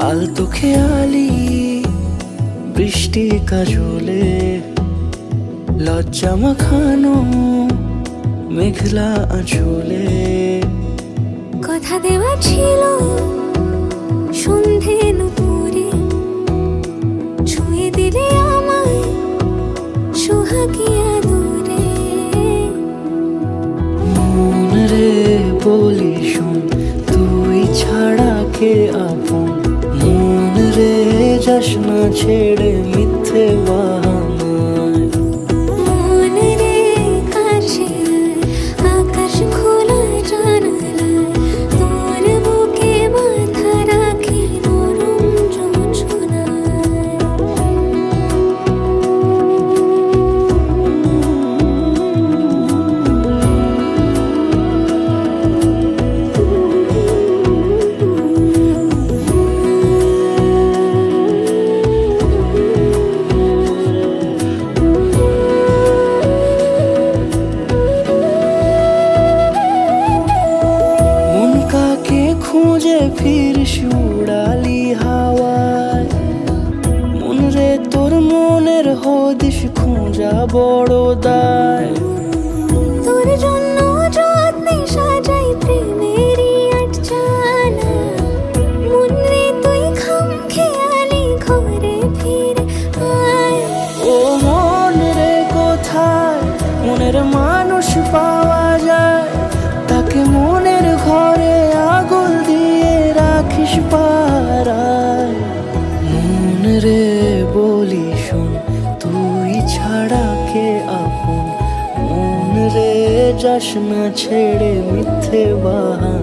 চোখে খেয়ালি বৃষ্টি কাজলে লজ্জা মাখানো মেঘলা আঁচলে। কথা দেওয়া ছিল সন্ধে নুপুরে ছুঁয়ে দিলে আমায় সোহাগিয়া দূরে মন রে বলি শোন তুই ছাড়া কে আপন? जश्न छेड़े मिथ्यवा খুঁজে ফির শুড়ালি হাওয়ায়। মন রে তোর মনের হদিস খোঁজা বড় দায়। তোর ছাড়া কে আপন মন রে যাস না ছেড়ে মিথ্যে বাহানা